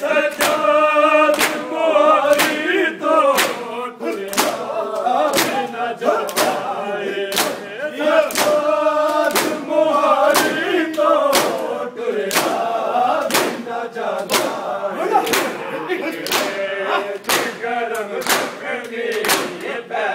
सजाती मोहारी तोले पै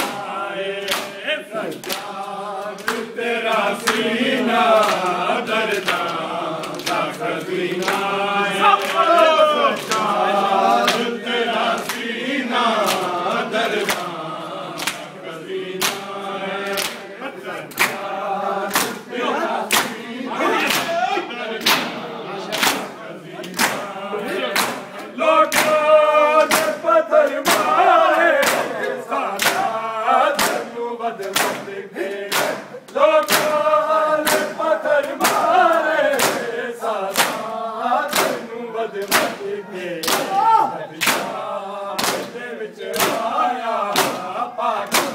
चाया पाचा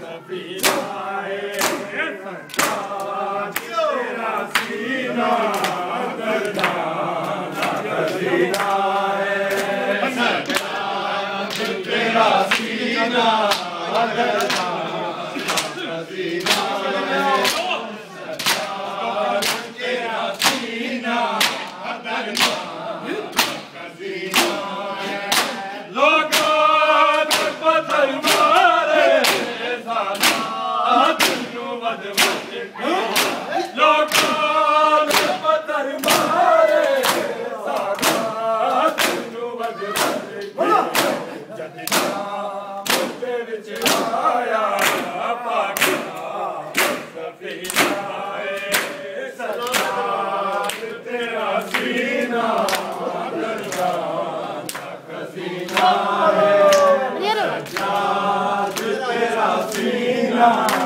कपिड़ा सजा चोना गाॾी ने सॼा सीना गा की नाय Maria, te la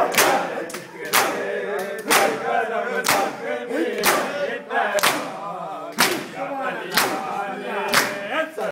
Yeah.